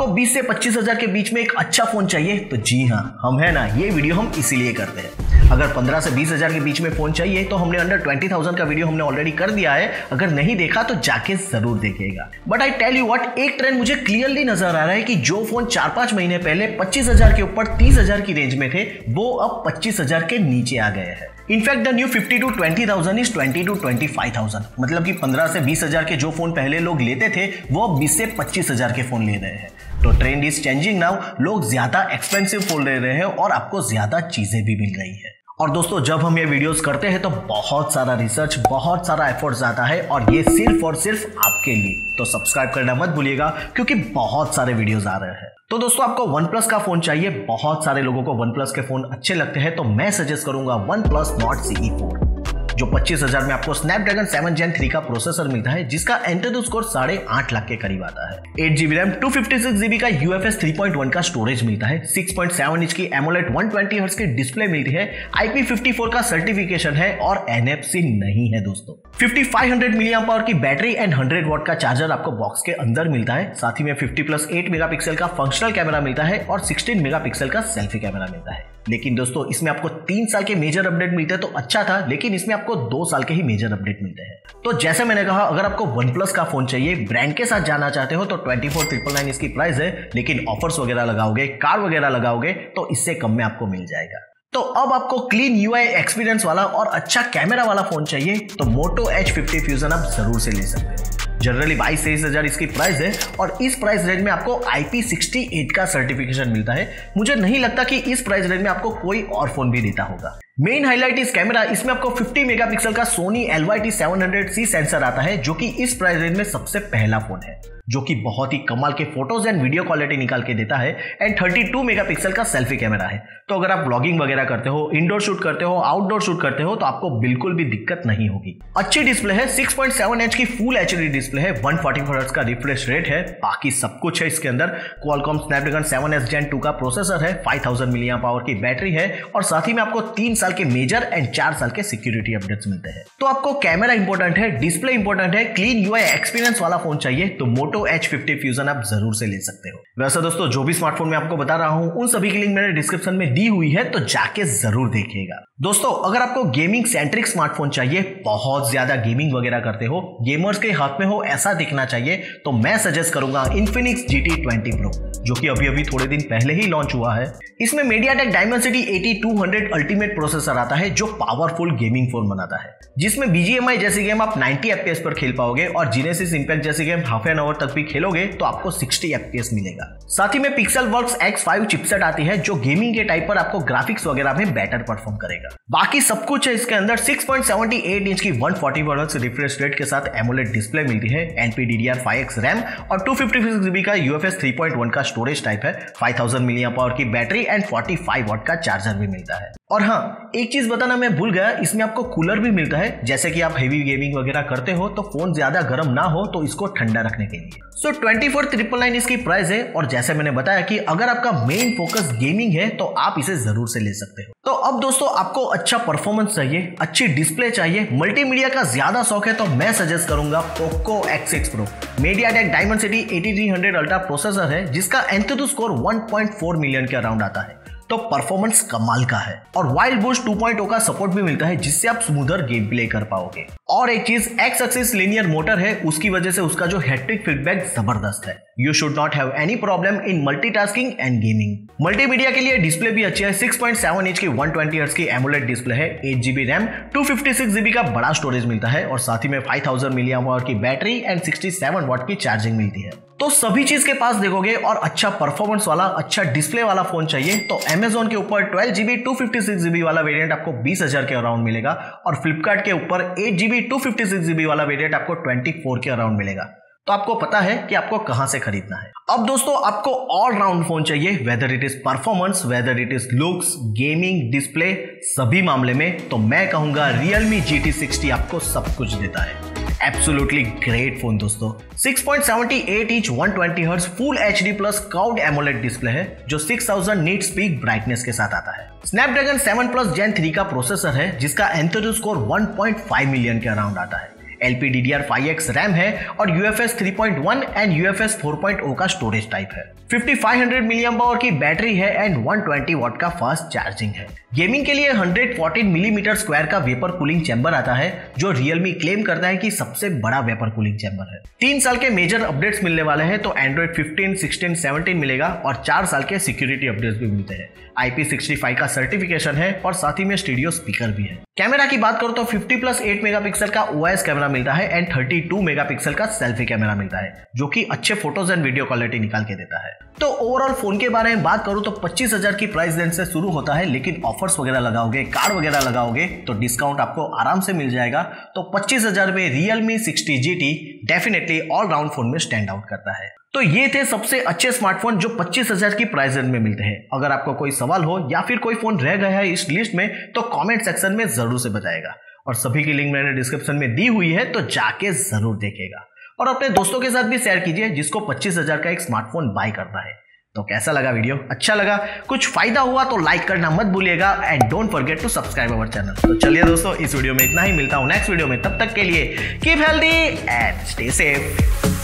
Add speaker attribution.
Speaker 1: आपको 20 से पच्चीस हज़ार के बीच में एक अच्छा फ़ोन चाहिए तो जी हाँ हम है ना, ये वीडियो हम इसीलिए करते हैं। अगर 15 से बीस हज़ार के बीच में फ़ोन चाहिए तो हमने अंडर ट्वेंटी थाउज़ेंड का वीडियो हमने ऑलरेडी कर दिया है। अगर नहीं देखा तो जाके ज़रूर देखेगा but I tell you what एक ट्रेंड मुझे क्लियरली नज़र आ रहा है कि जो फ़ोन चार पाँच महीने पहले पच्चीस के ऊपर तीस की रेंज में थे, वो अब पच्चीस के नीचे आ गए हैं। In fact the new 50 to 20,000 is 20 to 25,000 मतलब कि 15 से 20,000 के जो फ़ोन पहले लोग लेते थे वो अब 20 से 25,000 के फ़ोन ले रहे हैं। तो ट्रेंड इज़ चेंजिंग नाउ लोग ज़्यादा एक्सपेंसिव फ़ोन ले रहे हैं और आपको ज़्यादा चीज़ें भी मिल रही है। और दोस्तों, जब हम ये वीडियोस करते हैं तो बहुत सारा रिसर्च बहुत सारा एफर्ट जाता है और ये सिर्फ़ और सिर्फ़ आपके लिए। तो सब्सक्राइब करना मत भूलिएगा, क्योंकि बहुत सारे वीडियोस आ रहे हैं। तो दोस्तों, आपको वन प्लस का फ़ोन चाहिए। बहुत सारे लोगों को वन प्लस के फ़ोन अच्छे लगते हैं तो मैं सजेस्ट करूँगा OnePlus Nord CE four जो पच्चीस हज़ार में आपको स्नैपड्रैगन सेवन जेन थ्री का प्रोसेसर मिलता है, जिसका एंटर स्कोर साढ़े आठ लाख के करीब आता है। Eight GB RAM two fifty six GB का यूएफएस थ्री पॉइंट वन का स्टोरेज मिलता है। सिक्स पॉइंट सेवन इंच की एमोलेट वन ट्वेंटी हर्ट्स की डिस्प्ले मिलती है। आईपी फिफ्टी फोर का सर्टिफिकेशन है और एनएफसी नहीं है दोस्तों। Fifty five hundred milliamp power की बैटरी एंड हंड्रेड वॉट का चार्जर आपको बॉक्स के अंदर मिलता है। साथ ही में फिफ्टी प्लस एट मेगा का फंक्शनल कैमरा मिलता है और सिक्सटीन मेगा पिक्सल का सेल्फी कैमरा मिलता है। लेकिन दोस्तों, इसमें आपको तीन साल के मेजर अपडेट मिलते तो अच्छा था, लेकिन इसमें आपको दो साल के ही मेजर अपडेट मिलते हैं। तो जैसे मैंने कहा, अगर आपको वन प्लस का फ़ोन चाहिए ब्रांड के साथ जाना चाहते हो तो ट्वेंटी फोर ट्रिपल नाइन इसकी प्राइस है, लेकिन ऑफर्स वगैरह लगाओगे कार वगैरह लगाओगे तो इससे कम में आपको मिल जाएगा। तो अब आपको क्लीन यूआई एक्सपीरियंस वाला और अच्छा कैमरा वाला फ़ोन चाहिए तो मोटो एच फिफ्टी फ्यूजन आप ज़रूर से ले सकते हो। जनरली बाईस तेईस हज़ार इसकी प्राइस है, और इस प्राइस रेंज में आपको IP68 का सर्टिफिकेशन मिलता है। मुझे नहीं लगता कि इस प्राइस रेंज में आपको कोई और फ़ोन भी देता होगा। मेन हाईलाइट इस कैमरा इसमें आपको 50 मेगापिक्सल का Sony L LYT 700C sensor आता है, जो कि इस प्राइस रेंज में सबसे पहला फ़ोन है, जो कि बहुत ही कमाल के फ़ोटोज़ एंड वीडियो क्वालिटी निकाल के देता है एंड 32 मेगापिक्सल का सेल्फी कैमरा है। तो अगर आप ब्लॉगिंग वगैरह करते हो इंडोर शूट करते हो आउटडोर शूट करते हो तो आपको बिल्कुल भी दिक्कत नहीं होगी। अच्छी डिस्प्ले है 6.7 इंच की फुल एच डी डिस्प्ले है 144 फोर्टी का रिफ्रेश रेट है, बाकी सब कुछ है इसके अंदर। क्वालकॉम स्नैपड्रैगन 7s Gen 2 का प्रोसेसर है 5000 थाउज़ेंड पावर की बैटरी है, और साथ ही में आपको तीन साल के मेजर एंड चार साल के सिक्योरिटी अपडेट्स मिलते हैं। तो आपको कैमरा इंपॉर्टेंट है डिस्प्ले इंपॉर्टेंट है क्लीन यू एक्सपीरियंस वाला फ़ोन चाहिए तो मोटो एच फिफ्टी फ्यूजन आप ज़रूर से ले सकते हो। वैसे दोस्तों, जो भी स्मार्टफ़ोन मैं आपको बता रहा हूँ, उन सभी की लिंक मैंने डिस्क्रिप्शन में दी हुई है तो जाके ज़रूर देखिएगा। दोस्तों, अगर आपको गेमिंग सेंट्रिक स्मार्टफ़ोन चाहिए, बहुत ज़्यादा गेमिंग वगैरह करते हो गेमर्स के हाथ में हो, ऐसा दिखना चाहिए तो मैं सजेस्ट करूँगा Infinix G T twenty pro जो कि अभी अभी थोड़े दिन पहले ही लॉन्च हुआ है। इसमें मीडियाटेक डायमेंसिटी 8200 अल्टीमेट प्रोसेसर आता है जो पावरफुल गेमिंग फ़ोन बनाता है। जिसमें बीजीएमआई जैसी गेम आप 90 एफपीएस पर खेल पाओगे और जीनेसिस इंपैक्ट जैसी गेम हाफ़ एन आवर तक भी खेलोगे तो आपको 60 एफपीएस मिलेगा। साथ ही में पिक्सल वर्क्स X5 चिपसेट आती है जो गेमिंग के टाइप पर आपको ग्राफिक्स वगैरह में बेटर परफॉर्म करेगा। बाकी सब कुछ है इसके अंदर 6.78 इंच की 140 फोर्टी रिफ्रेश रेट के साथ एमोलेट डिस्प्ले मिलती है NPDDR5X रैम और 256 जीबी का UFS 3.1 का स्टोरेज टाइप है 5000 थाउज़ेंड मिलियन पावर की बैटरी एंड 45 वॉट का चार्जर भी मिलता है। और हाँ एक चीज़ बताना मैं भूल गया, इसमें आपको कूलर भी मिलता है, जैसे कि आप हेवी गेमिंग वगैरह करते हो तो फ़ोन ज़्यादा गर्म ना हो तो इसको ठंडा रखने के लिए। So twenty four triple nine इसकी प्राइस है, और जैसे मैंने बताया कि अगर आपका मेन फोकस गेमिंग है तो आप इसे ज़रूर से ले सकते हो। तो अब दोस्तों, आपको अच्छा परफॉर्मेंस चाहिए, अच्छी डिस्प्ले चाहिए मल्टीमीडिया का ज़्यादा शौक है तो मैं सजेस्ट करूँगा Poco X X pro MediaTek Dimensity eighty three hundred ultra processor है जिसका एंथेटू स्कोर 1.4 मिलियन के अराउंड आता है। तो परफॉर्मेंस कमाल का है। और वाइल्ड बूस्ट 2.0 का सपोर्ट भी मिलता है, जिससे आप स्मूदर गेम प्ले कर पाओगे। और एक चीज़ एक्स एक्सिस लिनियर मोटर है, उसकी वजह से उसका जो हेट्रिक फीडबैक ज़बरदस्त है। You should not have any problem in multitasking and gaming multimedia के लिए डिस्प्ले भी अच्छी है। 6.7 इंच की 120 ट्वेंटी की एमोलेट डिस्प्ले है। 8 जीबी रैम 256 जीबी का बड़ा स्टोरेज मिलता है और साथ ही में 5000 थाउज़ेंड मिलियम की बैटरी एंड 67 वॉट की चार्जिंग मिलती है। तो सभी चीज़ के पास देखोगे और अच्छा परफॉर्मेंस वाला अच्छा डिस्प्ले वाला फ़ोन चाहिए तो अमेजोन के ऊपर twelve GB two fifty six GB वाला वेरियंट आपको बीस हज़ार के अराउंड मिलेगा और फ्लिपकार्ट के ऊपर eight GB two fifty six GB वाला वेरियंट आपको ट्वेंटी फोर के अराउंड मिलेगा। तो आपको पता है कि आपको कहाँ से खरीदना है। अब दोस्तों, आपको ऑल राउंड फ़ोन चाहिए whether it is performance whether it is looks gaming display सभी मामले में तो मैं कहूँगा रियलमी जी टी सिक्सटी आपको सब कुछ देता है। एब्सोल्युटली ग्रेट फ़ोन दोस्तों। 6.78 inch 120 hertz full H D plus curved AMOLED display है, जो 6000 नीट स्पीक ब्राइटनेस के साथ आता है। स्नैपड्रैगन 7 प्लस जेन 3 का प्रोसेसर है, जिसका एंथोडो स्कोर 1.5 मिलियन के अराउंड आता है। L P D D R five X RAM है और U F S three point one and U F S four point O का स्टोरेज टाइप है। 5500 मिलियम पावर की बैटरी है एंड 120 वॉट का फास्ट चार्जिंग है। गेमिंग के लिए 114 मिलीमीटर स्क्वायर का वेपर कूलिंग चैम्बर आता है जो रियलमी क्लेम करता है कि सबसे बड़ा वेपर कूलिंग चैम्बर है। तीन साल के मेजर अपडेट्स मिलने वाले हैं तो एंड्रॉइड 15, 16, 17 मिलेगा और चार साल के सिक्योरिटी अपडेट्स भी मिलते हैं। IP65 का सर्टिफिकेशन है और साथ ही में स्टूडियो स्पीकर भी है। कैमरा की बात करो तो 50 प्लस 8 मेगापिक्सल का ओएस कैमरा मिलता है एंड 32 मेगापिक्सल का सेल्फी कैमरा मिलता है जो कि अच्छे फ़ोटोज़ एंड वीडियो क्वालिटी निकाल के देता है। तो ओवरऑल फ़ोन के बारे में बात करूँ तो पच्चीस हज़ार की प्राइस रेंज से शुरू होता है, लेकिन ऑफर्स वगैरह लगाओगे कार्ड वगैरह लगाओगे तो डिस्काउंट आपको आराम से मिल जाएगा। तो पच्चीस हज़ार में Realme sixty G T definitely all round phone में स्टैंड आउट करता है। तो ये थे सबसे अच्छे स्मार्टफ़ोन जो पच्चीस हज़ार की प्राइस रेंज में मिलते हैं। अगर आपको कोई सवाल हो या फिर कोई फ़ोन रह गया है इस लिस्ट में तो कमेंट सेक्शन में ज़रूर से बताएगा। और सभी की लिंक मैंने डिस्क्रिप्शन में दी हुई है तो जाके ज़रूर देखेगा। और अपने दोस्तों के साथ भी शेयर कीजिए, जिसको पच्चीस हज़ार का एक स्मार्टफ़ोन बाय करता है। तो कैसा लगा वीडियो अच्छा लगा। कुछ फ़ायदा हुआ तो लाइक करना मत भूलिएगा and don't forget to subscribe our channel तो चलिए दोस्तों, इस वीडियो में इतना ही मिलता हूँ नेक्स्ट वीडियो में। तब तक के लिए keep healthy and stay safe